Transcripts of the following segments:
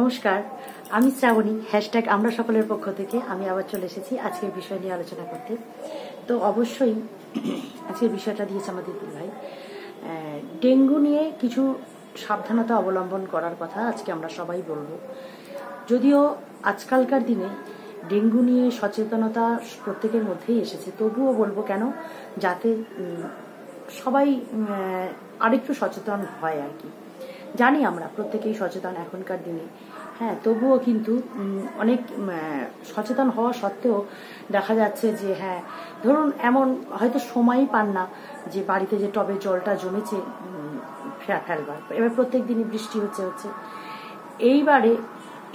নমস্কার, আমি শ্রাবণী হ্যাশট্যাগ আমরা সকলের পক্ষ থেকে আমি আবার চলে এসেছি আজকের বিষয় নিয়ে আলোচনা করতে। তো অবশ্যই আজকের বিষয়টা দিয়েছে আমাদের ভাই। ডেঙ্গু নিয়ে কিছু সাবধানতা অবলম্বন করার কথা আজকে আমরা সবাই বলব। যদিও আজকালকার দিনে ডেঙ্গু নিয়ে সচেতনতা প্রত্যেকের মধ্যেই এসেছে, তবুও বলব কেন? যাতে সবাই আরেকটু সচেতন হয় আর কি। জানি আমরা, প্রত্যেকেই সচেতন এখনকার দিনে। হ্যাঁ তবুও কিন্তু অনেক সচেতন হওয়া সত্ত্বেও দেখা যাচ্ছে যে হ্যাঁ ধরুন এমন হয়তো সময়ই পান না যে বাড়িতে যে টবে জলটা জমেছে ফেলবার। এবার প্রত্যেক দিনই বৃষ্টি হচ্ছে হচ্ছে। এইবারে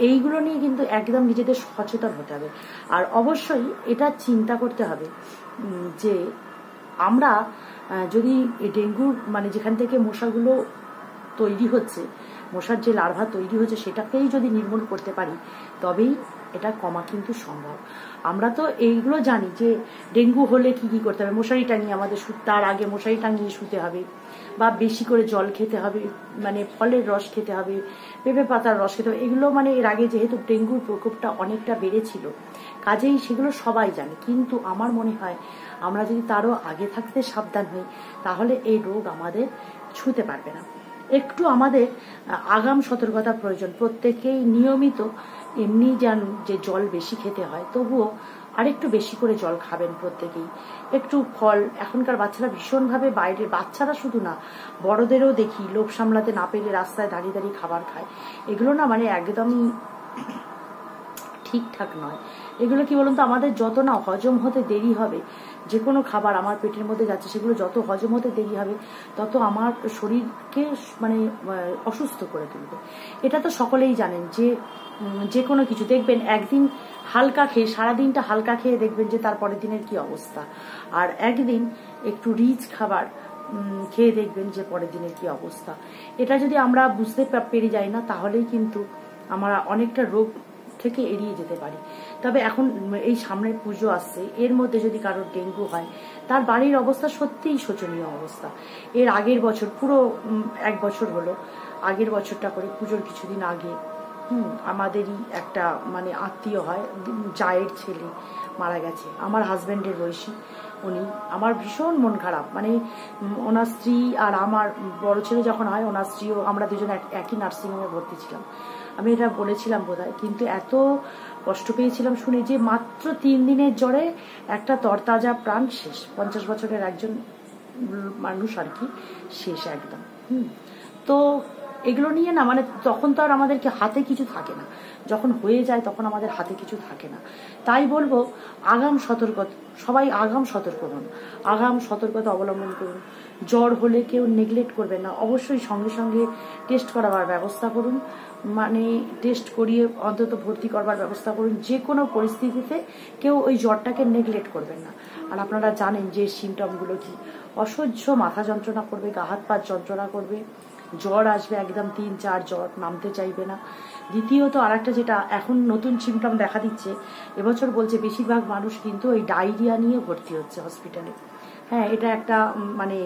এইগুলো নিয়ে কিন্তু একদম নিজেদের সচেতন হতে হবে। আর অবশ্যই এটা চিন্তা করতে হবে যে আমরা যদি ডেঙ্গুর মানে যেখান থেকে মশাগুলো তৈরি হচ্ছে, মশার যে লার্ভা তৈরি হচ্ছে সেটাকেই যদি নির্মূল করতে পারি, তবেই এটা কমা কিন্তু সম্ভব। আমরা তো এইগুলো জানি যে ডেঙ্গু হলে কি কি করতে হবে, মশারি টাঙিয়ে আমাদের তার আগে মশারি টাঙিয়ে শুতে হবে বা বেশি করে জল খেতে হবে মানে ফলের রস খেতে হবে, পেঁপে পাতার রস খেতে হবে, এগুলো মানে এর আগে যেহেতু ডেঙ্গুর প্রকোপটা অনেকটা বেড়েছিল, কাজেই সেগুলো সবাই জানে। কিন্তু আমার মনে হয় আমরা যদি তারও আগে থাকতে সাবধান হই, তাহলে এই রোগ আমাদের ছুঁতে পারবে না। একটু আমাদের আগাম সতর্কতা প্রয়োজন। প্রত্যেকেই নিয়মিত এমনি যান যে জল বেশি খেতে হয়, তবুও আরেকটু বেশি করে জল খাবেন প্রত্যেকেই। একটু ফল, এখনকার বাচ্চারা ভীষণভাবে বাইরে, বাচ্চারা শুধু না, বড়দেরও দেখি লোভ সামলাতে না পেরে রাস্তায় দাঁড়িয়ে দাঁড়িয়ে খাবার খায়। এগুলো না মানে একদমই ঠিকঠাক নয়। এগুলো কি বলুন তো, আমাদের যত না হজম হতে দেরি হবে যে কোনো খাবার আমার পেটের মধ্যে যাচ্ছে, সেগুলো যত হজম হতে দেরি হবে, তত আমার শরীরকে মানে অসুস্থ করে তুলবে। এটা তো সকলেই জানেন যে যে কোনো কিছু। দেখবেন একদিন হালকা খেয়ে, সারাদিনটা হালকা খেয়ে দেখবেন যে তার পরের দিনের কি অবস্থা। আর একদিন একটু রিচ খাবার খেয়ে দেখবেন যে পরের দিনের কি অবস্থা। এটা যদি আমরা বুঝতে পেরে যাই না, তাহলেই কিন্তু আমরা অনেকটা রোগ থেকে এড়িয়ে যেতে পারি। তবে এখন এই সামনের পুজো আসছে, এর মধ্যে যদি কারোর ডেঙ্গু হয়, তার বাড়ির অবস্থা সত্যিই শোচনীয় অবস্থা। এর আগের বছর, পুরো এক বছর হলো, আগের বছরটা করে পুজোর কিছুদিন আগে, হুম, আমাদেরই একটা মানে আত্মীয় হয় জায়ের ছেলে মারা গেছে। আমার হাজব্যান্ডের বয়সী। উনি। আমার ভীষণ মন খারাপ। মানে ওনার স্ত্রী আর আমার বড় ছেলে যখন হয়, ওনার স্ত্রীও, আমরা দুজন এক- একই নার্সিংহোমে ভর্তি ছিলাম। আমি এটা বলেছিলাম বোধহয়, কিন্তু এত কষ্ট পেয়েছিলাম শুনে যে মাত্র তিন দিনের জ্বরে একটা তরতাজা প্রাণ শেষ। পঞ্চাশ বছরের একজন মানুষ আর কি, শেষ একদম। হুম। তো এগুলো নিয়ে না মানে তখন তো আর আমাদেরকে হাতে কিছু থাকে না। যখন হয়ে যায় তখন আমাদের হাতে কিছু থাকে না। তাই বলব, আগাম সতর্ক, সবাই আগাম সতর্ক হন। আগাম সতর্কতা অবলম্বন করুন। জ্বর হলে কেউ নেগলেক্ট করবেন না। অবশ্যই সঙ্গে সঙ্গে টেস্ট করাবার ব্যবস্থা করুন। মানে টেস্ট করিয়ে অন্তত ভর্তি করবার ব্যবস্থা করুন। যে কোনো পরিস্থিতিতে কেউ ওই জ্বরটাকে নেগলেক্ট করবেন না। আর আপনারা জানেন যে সিমটমগুলো কি। অসহ্য মাথা যন্ত্রণা করবে, গা হাত পা যন্ত্রণা করবে। জ্বর আসবে একদম তিন, চার জ্বর, নামতে চাইবে না। দ্বিতীয়ত আর একটা যেটা এখন নতুন সিমটম দেখা দিচ্ছে, এবছর বলছে বেশিরভাগ মানুষ কিন্তু ওই ডায়রিয়া নিয়ে ভর্তি হচ্ছে হসপিটালে হ্যাঁ এটা একটা মানে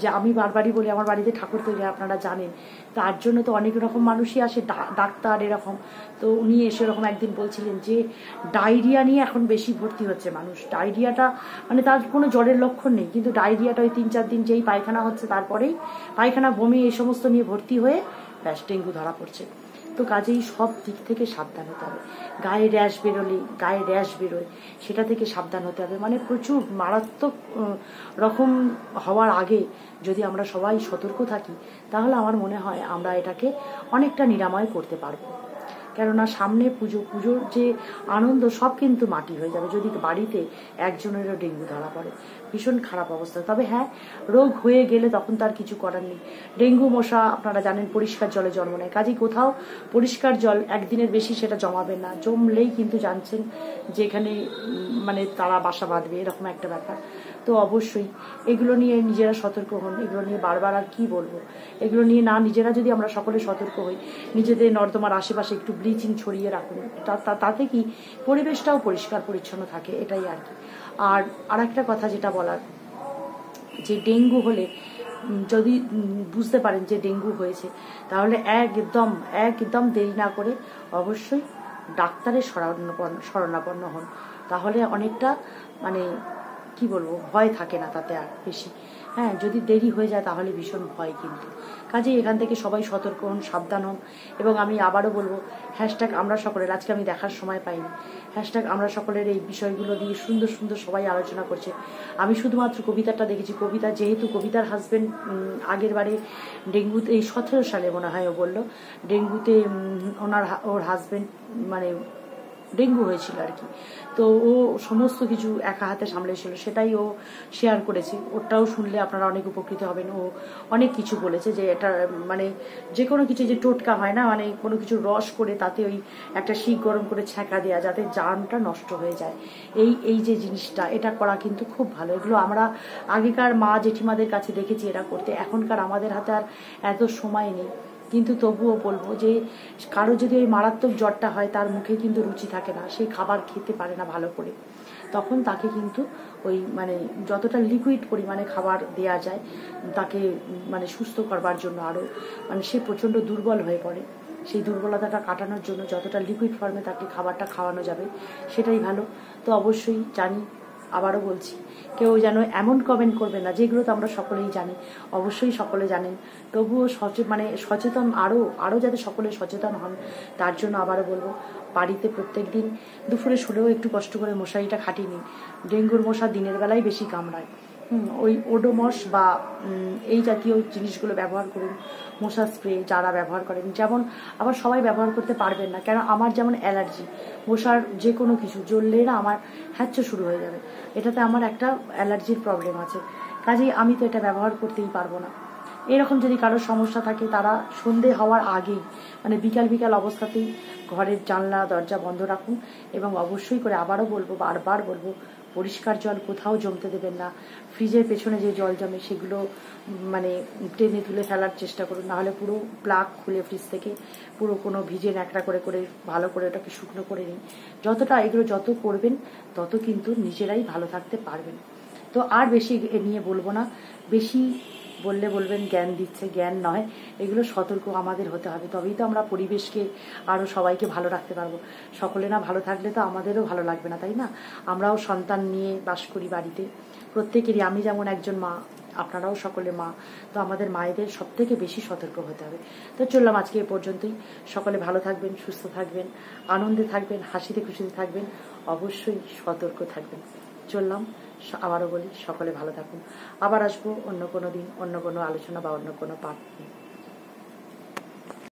যে আমি বারবারই বলি, আমার বাড়িতে ঠাকুর তৈরি আপনারা জানেন। তার জন্য তো অনেক রকম মানুষই আসে ডাক্তার এরকম। তো উনি এসে এরকম একদিন বলছিলেন যে, ডায়রিয়া নিয়ে এখন বেশি ভর্তি হচ্ছে মানুষ। ডায়রিয়াটা মানে তার কোনো জ্বরের লক্ষণ নেই, কিন্তু ডায়রিয়াটা ওই তিন চার দিন যেই পায়খানা হচ্ছে, তারপরেই পায়খানা বমি এই সমস্ত নিয়ে ভর্তি হয়ে ব্যাস, ডেঙ্গু ধরা পড়ছে। তো কাজেই সব দিক থেকে সাবধান হতে হবে। গায়ে র্যাশ বেরোলে, গায়ে র্যাশ বেরোয়, সেটা থেকে সাবধান হতে হবে। মানে প্রচুর মারাত্মক রকম হওয়ার আগে যদি আমরা সবাই সতর্ক থাকি, তাহলে আমার মনে হয় আমরা এটাকে অনেকটা নিরাময় করতে পারব। কেননা সামনে পুজো, পুজোর যে আনন্দ সব কিন্তু মাটি হয়ে যাবে যদি বাড়িতে একজনেরও ডেঙ্গু ধরা পড়ে। ভীষণ খারাপ অবস্থা। তবে হ্যাঁ রোগ হয়ে গেলে তখন তার কিছু করার নেই। ডেঙ্গু মশা আপনারা জানেন পরিষ্কার জলে জন্ম নেয়। কাজেই কোথাও পরিষ্কার জল একদিনের বেশি সেটা জমাবে না। জমলেই কিন্তু জানছেন যে এখানে মানে তারা বাসা বাঁধবে, এরকম একটা ব্যাপার। তো অবশ্যই, এগুলো নিয়ে নিজেরা সতর্ক হন, এগুলো নিয়ে বারবার আর কি বলব? এগুলো নিয়ে না, নিজেরা যদি আমরা সকলে সতর্ক হই, নিজেদের নর্দমার আশেপাশে একটু ব্লিচিং ছড়িয়ে রাখুন তাতে কি পরিবেশটাও পরিষ্কার পরিচ্ছন্ন থাকে, এটাই আর কি। আর আর একটা কথা যেটা বলার, যে ডেঙ্গু হলে যদি বুঝতে পারেন যে ডেঙ্গু হয়েছে, তাহলে একদম একদম দেরি না করে অবশ্যই ডাক্তারের শরণাপন্ন শরণাপন্ন হন। তাহলে অনেকটা মানে কি বলব, ভয় থাকে না তাতে আর বেশি। হ্যাঁ যদি দেরি হয়ে যায় তাহলে ভীষণ ভয় কিন্তু। কাজেই এখান থেকে সবাই সতর্ক হন, সাবধান হন এবং আমি আবারও বলব হ্যাশট্যাগ আমরা সকলের, আজকে আমি দেখার সময় পাইনি। হ্যাশট্যাগ আমরা সকলের এই বিষয়গুলো নিয়ে সুন্দর সুন্দর সবাই আলোচনা করছে। আমি শুধুমাত্র কবিতাটা দেখেছি। কবিতা যেহেতু কবিতার হাজবেন্ড আগের বারে ডেঙ্গুতে, এই সতেরো সালে মনে হয় ও বলল, ডেঙ্গুতে ওনার ওর হাজবেন্ড মানে ডেঙ্গু হয়েছিল আর কি। তো ও সমস্ত কিছু একা হাতে সামলেছিল, সেটাই ও শেয়ার করেছে। ওটাও শুনলে আপনারা অনেক উপকৃত হবেন। ও অনেক কিছু বলেছে যে এটা মানে যে কোনো কিছু যে টোটকা হয় না মানে কোনো কিছু রস করে তাতে ওই একটা শিক গরম করে ছ্যাঁকা দেওয়া যাতে জানটা নষ্ট হয়ে যায়। এই এই যে জিনিসটা, এটা করা কিন্তু খুব ভালো। এগুলো আমরা আগেকার মা জেঠিমাদের কাছে দেখেছি এরা করতে। এখনকার আমাদের হাতে আর এত সময় নেই। কিন্তু তবুও বলব যে, কারও যদি ওই মারাত্মক জ্বরটা হয়, তার মুখে কিন্তু রুচি থাকে না। সেই খাবার খেতে পারে না ভালো করে। তখন তাকে কিন্তু ওই মানে যতটা লিকুইড পরিমাণে খাবার দেয়া যায়, তাকে মানে সুস্থ করবার জন্য আরও মানে সে প্রচণ্ড দুর্বল হয়ে পড়ে। সেই দুর্বলতাটা কাটানোর জন্য যতটা লিকুইড ফর্মে তাকে খাবারটা খাওয়ানো যাবে, সেটাই ভালো। তো অবশ্যই জানি আবারও বলছি, কেউ যেন এমন কমেন্ট করবে না, যেগুলো তো আমরা সকলেই জানি, অবশ্যই সকলে জানেন। তবুও সচে মানে সচেতন আরও আরও যাতে সকলে সচেতন হন, তার জন্য আবারও বলব, বাড়িতে প্রত্যেক দিন দুপুরে শুলেও একটু কষ্ট করে মশারিটা খাটিয়ে নিন। ডেঙ্গুর মশা দিনের বেলায় বেশি কামড়ায়। ওই ওডোমস বা এই জাতীয় জিনিসগুলো ব্যবহার করুন। মশা স্প্রে যারা ব্যবহার করেন। যেমন, আবার সবাই ব্যবহার করতে পারবেন না। কেন? আমার যেমন অ্যালার্জি। মশার যে কোনো কিছু জ্বললে না আমার হ্যাচ্চ শুরু হয়ে যাবে। এটাতে আমার একটা অ্যালার্জির প্রবলেম আছে। কাজেই আমি তো এটা ব্যবহার করতেই পারব না। এরকম যদি কারোর সমস্যা থাকে, তারা সন্ধে হওয়ার আগেই মানে বিকাল বিকাল অবস্থাতেই ঘরের জানলা, দরজা বন্ধ রাখুন এবং অবশ্যই করে আবারও বলব, বারবার বলব পরিষ্কার জল কোথাও জমতে দেবেন না। ফ্রিজের পেছনে যে জল জমে সেগুলো মানে টেনে তুলে ফেলার চেষ্টা করুন। নাহলে পুরো প্লাগ খুলে ফ্রিজ থেকে পুরো কোনো ভিজে ন্যাকড়া করে করে, ভালো করে ওটাকে শুকনো করে নিন। যতটা এগুলো যত করবেন, তত কিন্তু নিজেরাই ভালো থাকতে পারবেন। তো আর বেশি নিয়ে বলব না। বেশি বললে বলবেন, জ্ঞান দিচ্ছে, জ্ঞান নয়। এগুলো সতর্ক আমাদের হতে হবে। তবেই তো আমরা পরিবেশকে আরও সবাইকে ভালো রাখতে পারব। সকলে না ভালো থাকলে তো আমাদেরও ভালো লাগবে না, তাই না? আমরাও সন্তান নিয়ে বাস করি বাড়িতে। প্রত্যেকেরই, আমি যেমন একজন মা, আপনারাও সকলে মা, তো আমাদের মায়েদের সব থেকে বেশি সতর্ক হতে হবে। তো চললাম আজকে এ পর্যন্তই। সকলে ভালো থাকবেন, সুস্থ থাকবেন, আনন্দে থাকবেন, হাসিতে খুশিতে থাকবেন, অবশ্যই সতর্ক থাকবেন। চললাম। আবারও বলি, সকলে ভালো থাকুন। আবার আসব অন্য কোনো দিন, অন্য কোনো আলোচনা বা অন্য কোনো পাঠ নিয়ে।